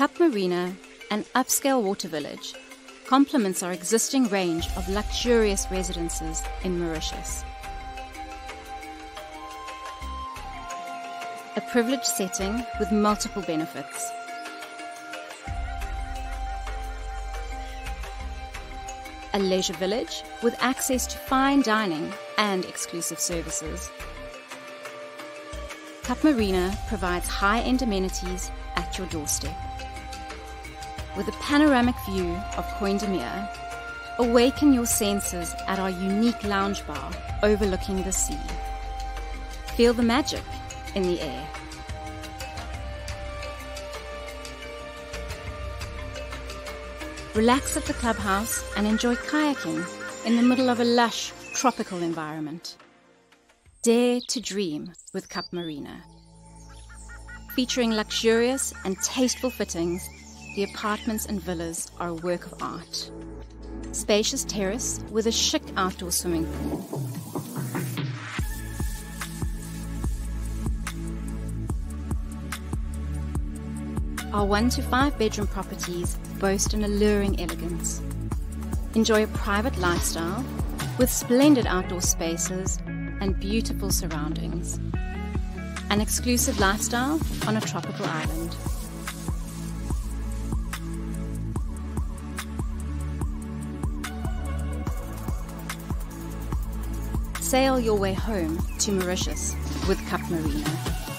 Cap Marina, an upscale water village, complements our existing range of luxurious residences in Mauritius. A privileged setting with multiple benefits. A leisure village with access to fine dining and exclusive services. Cap Marina provides high end amenities at your doorstep. With a panoramic view of Coin-de-Mire, awaken your senses at our unique lounge bar overlooking the sea. Feel the magic in the air. Relax at the clubhouse and enjoy kayaking in the middle of a lush tropical environment. Dare to dream with Cap Marina. Featuring luxurious and tasteful fittings, the apartments and villas are a work of art. Spacious terrace with a chic outdoor swimming pool. Our one to five bedroom properties boast an alluring elegance. Enjoy a private lifestyle with splendid outdoor spaces and beautiful surroundings. An exclusive lifestyle on a tropical island. Sail your way home to Mauritius with Cap Marina.